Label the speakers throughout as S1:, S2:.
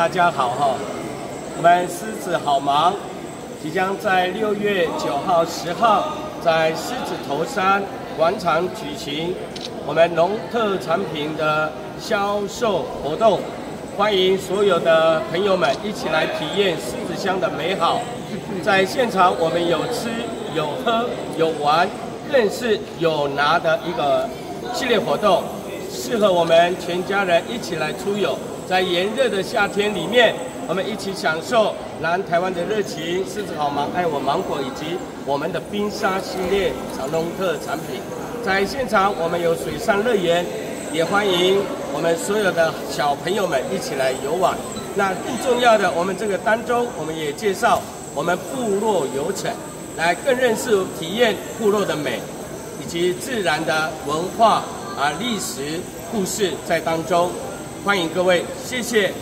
S1: 大家好哈！我们狮子好忙，即将在六月九号、十号在狮子头山广场举行我们农特产品的销售活动，欢迎所有的朋友们一起来体验狮子乡的美好。在现场，我们有吃、有喝、有玩，更是有拿的一个系列活动，适合我们全家人一起来出游。在炎热的夏天里面，我们一起享受南台湾的热情，狮子好芒爱我芒果以及我们的冰沙系列长隆特产品。在现场，我们有水上乐园，也欢迎我们所有的小朋友们一起来游玩。那更重要的，我们这个当中，我们也介绍我们部落游程，来更认识体验部落的美，以及自然的文化啊历史故事在当中。欢迎各位，谢谢。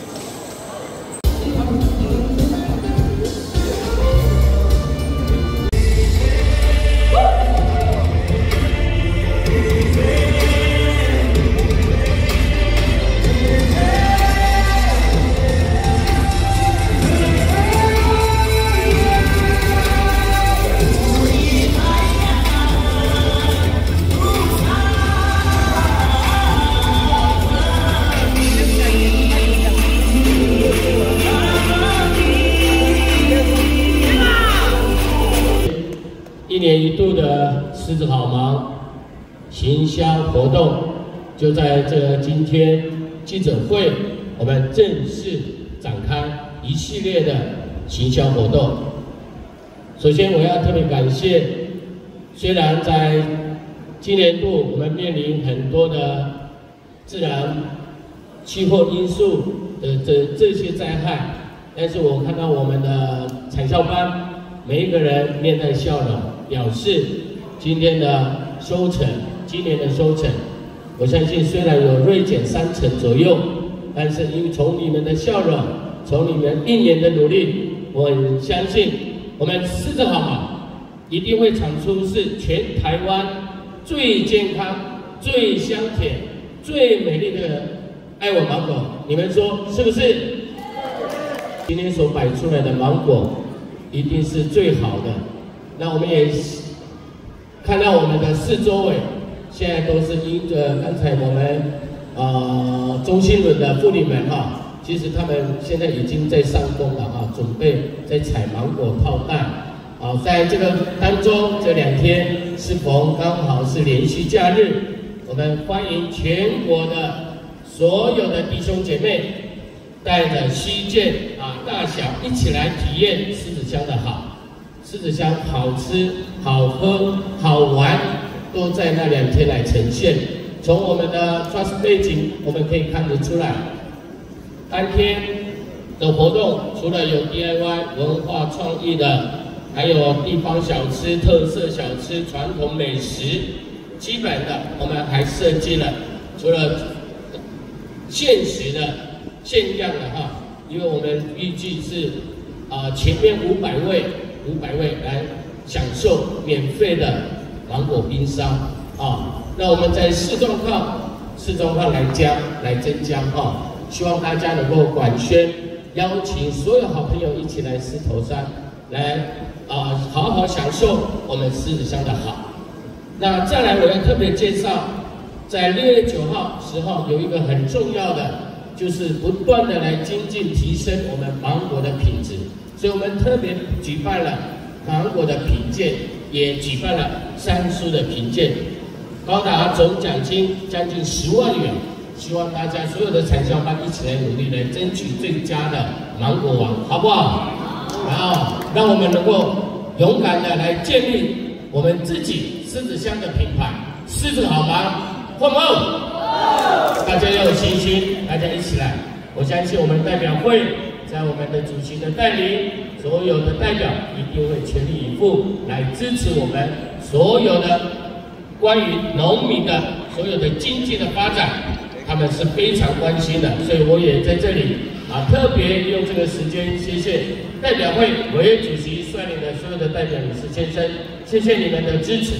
S2: 一度的狮子好忙行销活动，就在这今天记者会，我们正式展开一系列的行销活动。首先，我要特别感谢，虽然在今年度我们面临很多的自然气候因素的这这些灾害，但是我看到我们的产销班每一个人面带笑容。表示今天的收成，今年的收成，我相信虽然有锐减三成左右，但是因为从你们的笑容，从你们一年的努力，我相信我们狮子好好，一定会产出是全台湾最健康、最香甜、最美丽的爱我芒果。你们说是不是？今天所摆出来的芒果一定是最好的。那我们也看到我们的四周围，现在都是因着刚才我们呃中心轮的妇女们哈，其实他们现在已经在上工了哈，准备在采芒果套袋。啊，在这个当中这两天是逢刚好是连续假日，我们欢迎全国的所有的弟兄姐妹，带着西件啊大小一起来体验狮子乡的好。狮子香好吃、好喝、好玩，都在那两天来呈现。从我们的 trust 背景，我们可以看得出来，当天的活动除了有 DIY 文化创意的，还有地方小吃、特色小吃、传统美食，基本的我们还设计了，除了限时的、限量的哈，因为我们预计是啊前面五百位。五百位来享受免费的芒果冰沙啊！那我们在四状况、四状况来加、来增加哈，希望大家能够管宣，邀请所有好朋友一起来狮头山，来啊好好享受我们狮子乡的好。那再来，我要特别介绍，在六月九号、十号有一个很重要的，就是不断的来精进提升我们芒果的品质。所以我们特别举办了芒果的品鉴，也举办了三叔的品鉴，高达总奖金将近十万元。希望大家所有的产销班一起来努力，来争取最佳的芒果王，好不好？好，让我们能够勇敢的来建立我们自己狮子乡的品牌，狮子好吗？欢迎！大家要有信心，大家一起来，我相信我们代表会。在我们的主席的带领，所有的代表一定会全力以赴来支持我们所有的关于农民的所有的经济的发展，他们是非常关心的。所以我也在这里啊，特别用这个时间，谢谢代表会委员主席率领的所有的代表女士先生，谢谢你们的支持，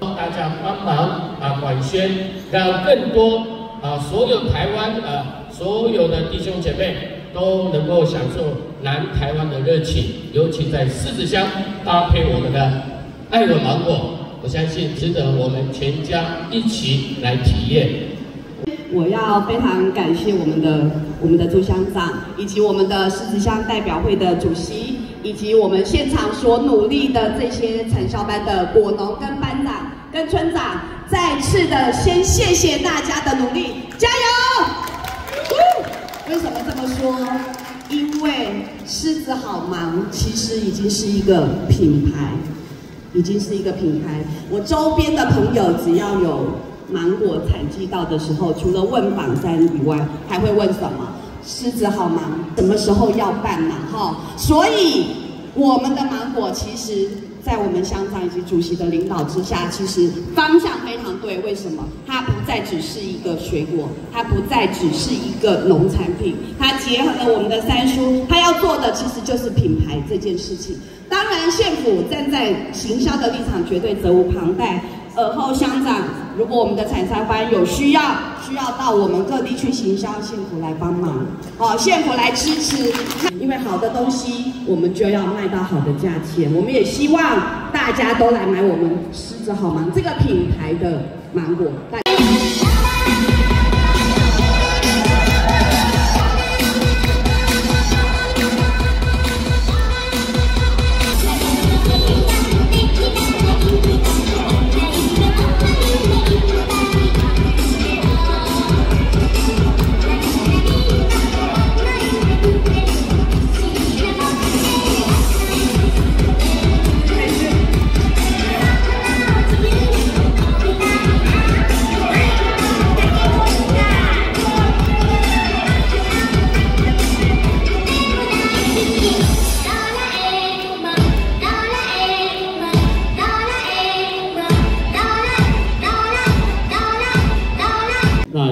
S2: 大家帮忙啊，管宣，让更多啊，所有台湾啊，所有的弟兄姐妹。
S3: 都能够享受南台湾的热情，尤其在狮子乡搭配我们的爱文芒果，我相信值得我们全家一起来体验。
S4: 我要非常感谢我们的我们的朱乡长，以及我们的狮子乡代表会的主席，以及我们现场所努力的这些产销班的果农跟村长，再次的先谢谢大家的努力，加油！为什么这么说？因为狮子好忙，其实已经是一个品牌，已经是一个品牌。我周边的朋友只要有芒果产季到的时候，除了问榜山以外，还会问什么？狮子好忙，什么时候要办嘛？哈，所以我们的芒果其实。在我们乡长以及主席的领导之下，其实方向非常对。为什么？它不再只是一个水果，它不再只是一个农产品，它结合了我们的三叔，他要做的其实就是品牌这件事情。当然，县府站在行销的立场，绝对责无旁贷。而后乡长，如果我们的产销班有需要，需要到我们各地去行销，幸福来帮忙，好，幸福来支持。因为好的东西，我们就要卖到好的价钱。我们也希望大家都来买我们狮子好芒这个品牌的芒果。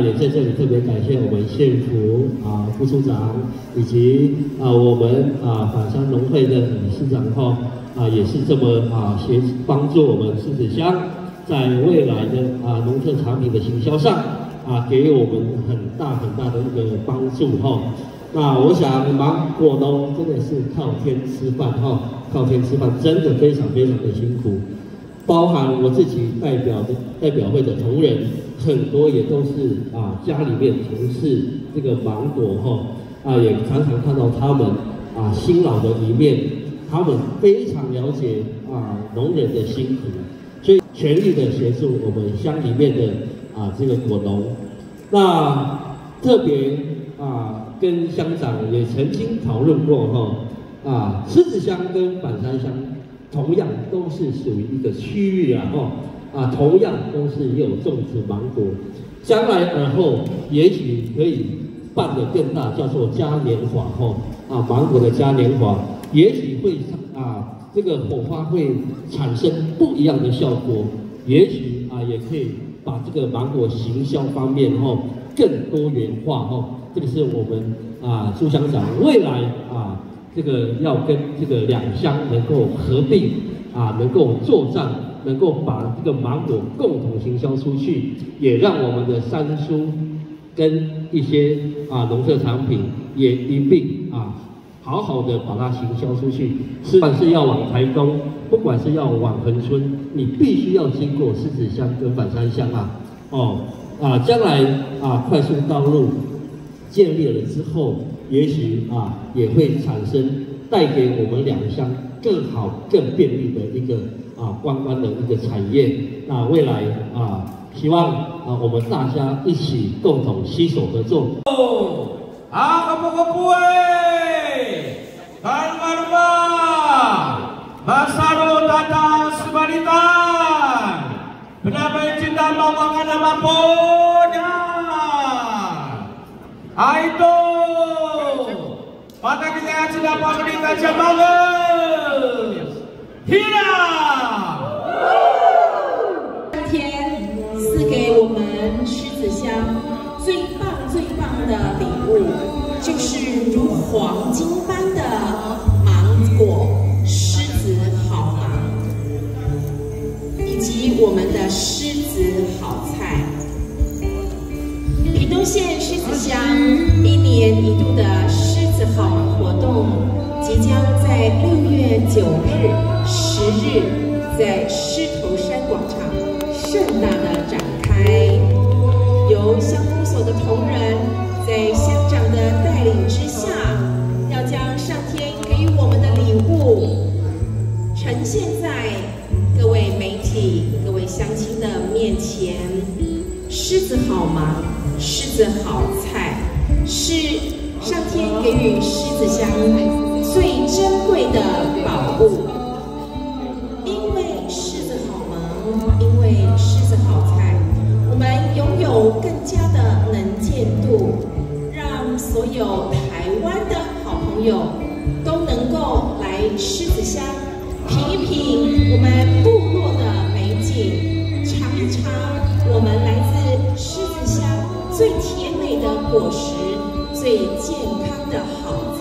S3: 也在这里特别感谢我们县府啊副处长以及啊我们啊法山农会的理事长哈啊也是这么啊协帮助我们狮子乡在未来的啊农特产品的行销上啊给我们很大很大的一个帮助哈。那我想芒果农真的是靠天吃饭哈，靠天吃饭真的非常非常的辛苦，包含我自己代表的代表会的同仁。很多也都是啊，家里面从事这个芒果哈，啊，也常常看到他们啊辛劳的一面，他们非常了解啊农人的辛苦，所以全力的协助我们乡里面的啊这个果农。那特别啊跟乡长也曾经讨论过哈，啊狮子乡跟板山乡同样都是属于一个区域啊哈。啊，同样都是有种植芒果，将来而后也许可以办得更大，叫做嘉年华哦啊，芒果的嘉年华，也许会啊，这个火花会产生不一样的效果，也许啊，也可以把这个芒果行销方面哦更多元化哦，这个是我们啊朱乡长未来啊这个要跟这个两乡能够合并啊，能够作战。能够把这个芒果共同行销出去，也让我们的三叔跟一些啊农特产品也一并啊好好的把它行销出去。不管是要往台东，不管是要往恒春，你必须要经过狮子乡跟板山乡啊。哦啊，将来啊快速道路建立了之后，也许啊也会产生带给我们两乡更好、更便利的一个。啊观光的一个产业。那未来啊，希望啊我们大家一起共同携手合作。
S1: 哦，阿布格布哎，干巴鲁巴，马萨罗达达斯巴里达，不那被金丹巴巴干那巴布呀，爱多。Mata kita yang sudah. 漂亮
S5: 今天赐给我们狮子乡最棒最棒的礼物就是如黄金般的芒果狮子好芒以及我们的狮子好菜屏东县狮子乡一年一度的狮子好活动即将在六月九日十日在狮头山广场盛大的展开由乡公所的同仁在乡长的带领之下要将上天给予我们的礼物。呈现在各位媒体各位乡亲的面前。狮子好忙狮子好菜。是上天给予狮子乡最珍贵的果实最健康的好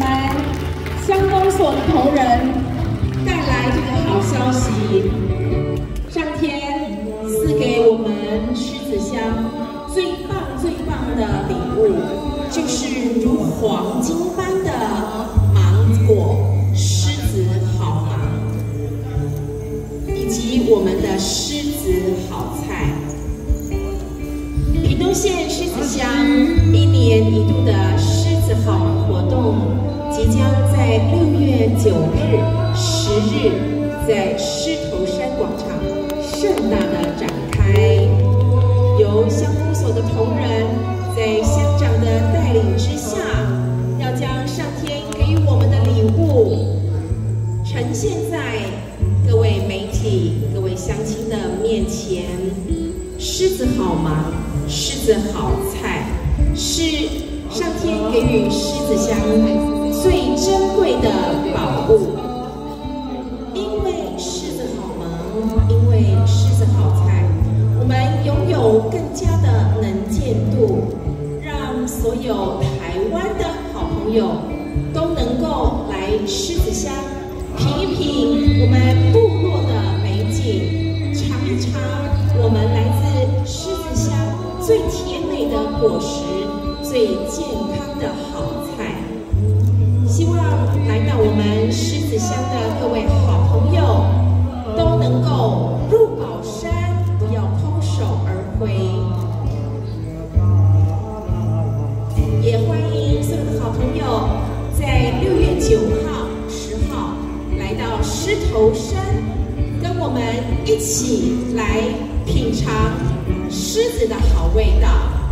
S5: 拜工人在乡长的带领之下，要将上天给予我们的礼物呈现在各位媒体、各位乡亲的面前。狮子好吗？狮子好菜，是上天给予狮子乡最珍贵的宝物。好